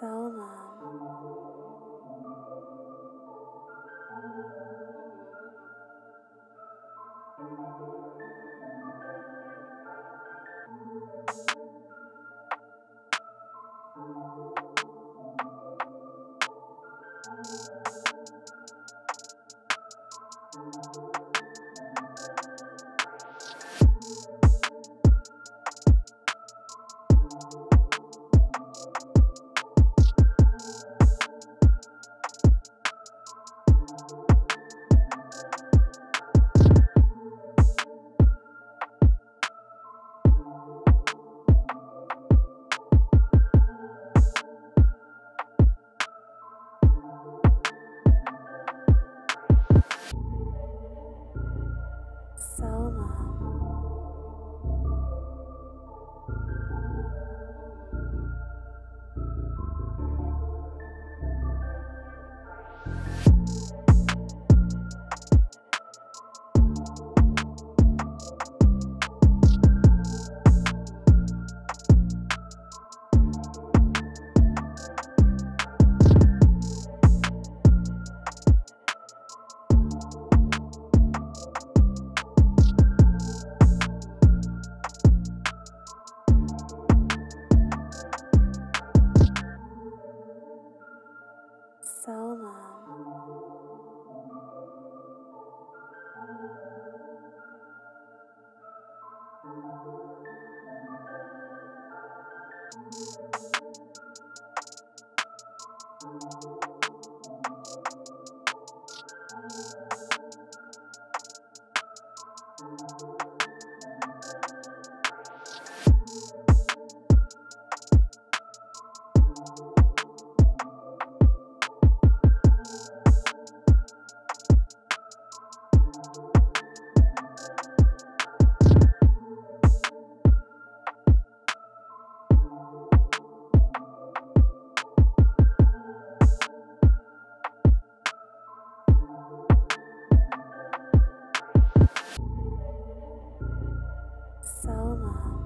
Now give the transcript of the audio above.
so long. So long. so long.